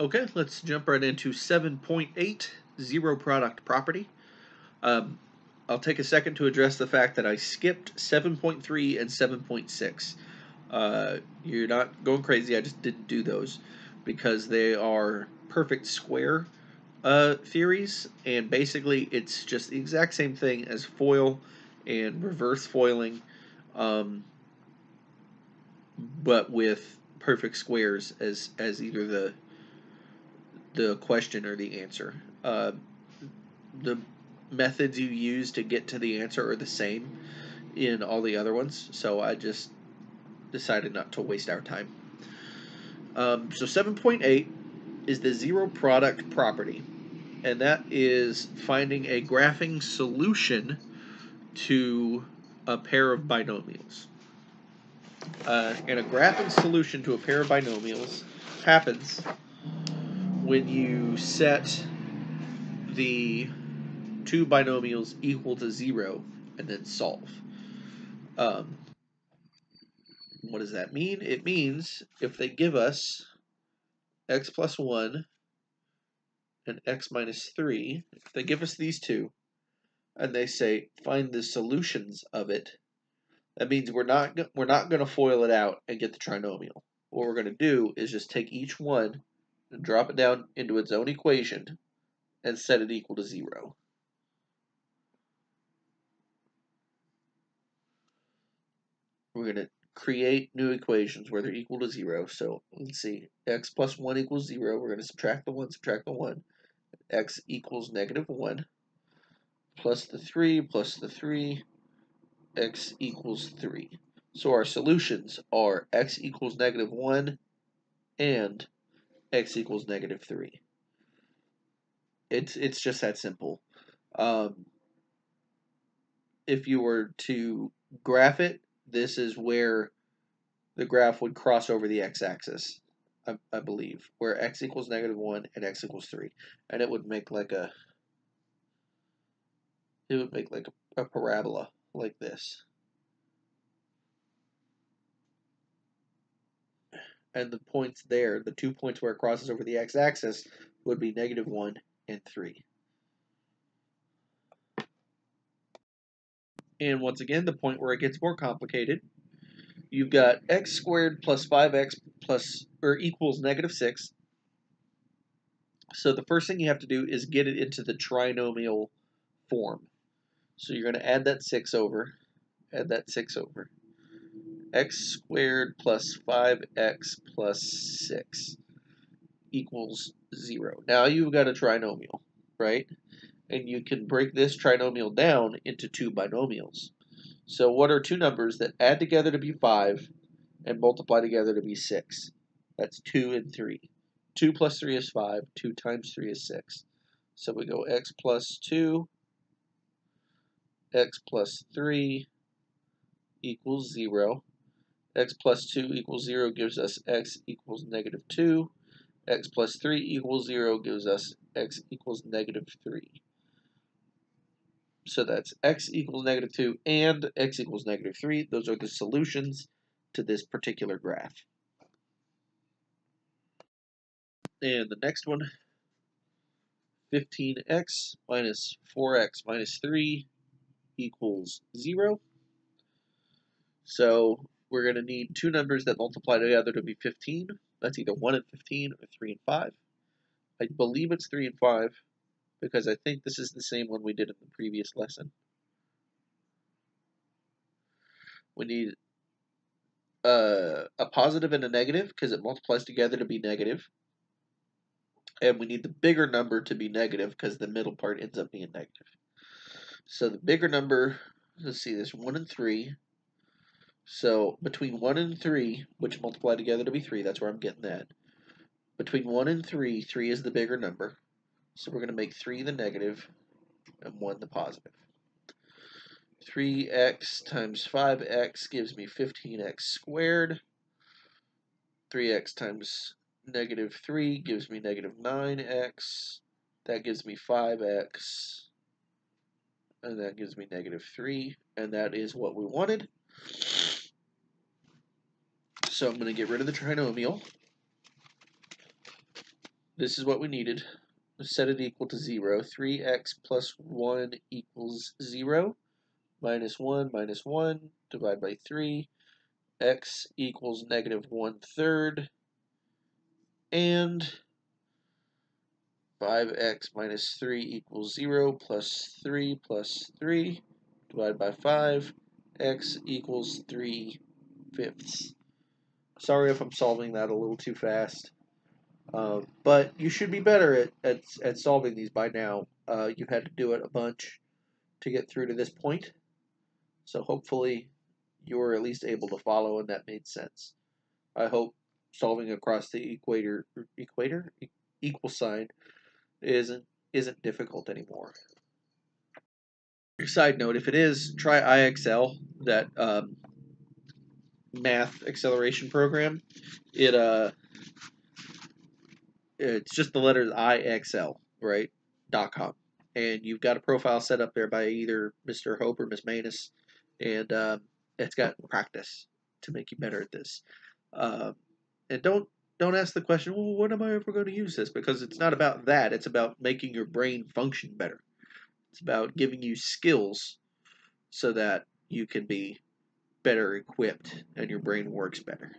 Okay, let's jump right into 7.8 zero product property. Um, I'll take a second to address the fact that I skipped 7.3 and 7.6. Uh, you're not going crazy, I just didn't do those because they are perfect square uh, theories, and basically it's just the exact same thing as FOIL and reverse foiling, um, but with perfect squares as as either the the question or the answer. Uh, the methods you use to get to the answer are the same in all the other ones, so I just decided not to waste our time. Um, so 7.8 is the zero product property, and that is finding a graphing solution to a pair of binomials. Uh, and a graphing solution to a pair of binomials happens when you set the two binomials equal to zero and then solve. Um, what does that mean? It means if they give us x plus 1 and x minus 3, if they give us these two, and they say find the solutions of it, that means we're not we're not going to FOIL it out and get the trinomial. What we're going to do is just take each one and drop it down into its own equation and set it equal to 0. We're going to create new equations where they're equal to 0. So let's see, x plus 1 equals 0. We're going to subtract the 1, subtract the 1. x equals negative 1 plus the 3 plus the 3, x equals 3. So our solutions are x equals negative 1 and x equals negative 3. It's, it's just that simple. Um, if you were to graph it, this is where the graph would cross over the x-axis, I, I believe, where x equals negative 1 and x equals 3. And it would make like a it would make like a, a parabola like this. And the points there, the two points where it crosses over the x-axis, would be negative 1 and 3. And once again, the point where it gets more complicated, you've got x squared plus 5x plus or equals negative 6. So the first thing you have to do is get it into the trinomial form. So you're going to add that 6 over, add that 6 over. X squared plus 5x plus 6 equals 0. Now you've got a trinomial, right? And you can break this trinomial down into two binomials. So what are two numbers that add together to be 5 and multiply together to be 6? That's 2 and 3. 2 plus 3 is 5. 2 times 3 is 6. So we go x plus 2 x plus 3 equals 0. X plus 2 equals 0 gives us x equals negative 2. x plus 3 equals 0 gives us x equals negative 3. So that's x equals negative 2 and x equals negative 3. Those are the solutions to this particular graph. And the next one, 15x minus 4x minus 3 equals 0. So we're going to need two numbers that multiply together to be 15. That's either 1 and 15 or 3 and 5. I believe it's 3 and 5 because I think this is the same one we did in the previous lesson. We need uh, a positive and a negative because it multiplies together to be negative. And we need the bigger number to be negative because the middle part ends up being negative. So the bigger number, let's see, there's 1 and 3. So between 1 and 3, which multiply together to be 3, that's where I'm getting that. Between 1 and 3, 3 is the bigger number. So we're going to make 3 the negative and 1 the positive. 3x times 5x gives me 15x squared. 3x times negative 3 gives me negative 9x. That gives me 5x and that gives me negative 3, and that is what we wanted. So I'm going to get rid of the trinomial. this is what we needed. Set it equal to 0. 3x plus 1 equals 0. Minus 1 minus 1, divide by 3. x equals negative 1 third. And 5x minus 3 equals 0 plus 3 plus 3 divided by 5. x equals 3 fifths. Sorry if I'm solving that a little too fast. Uh, but you should be better at, at, at solving these by now. Uh, you've had to do it a bunch to get through to this point. So hopefully you were at least able to follow and that made sense. I hope solving across the equator equator e equal sign isn't isn't difficult anymore. Side note, if it is, try IXL, that um, math acceleration program. It uh it's just the letters IXL, right? dot com. And you've got a profile set up there by either Mr. Hope or Miss Manus, and um, it's got practice to make you better at this. Um, and don't don't ask the question, well, when am I ever going to use this? Because it's not about that. It's about making your brain function better. It's about giving you skills so that you can be better equipped and your brain works better.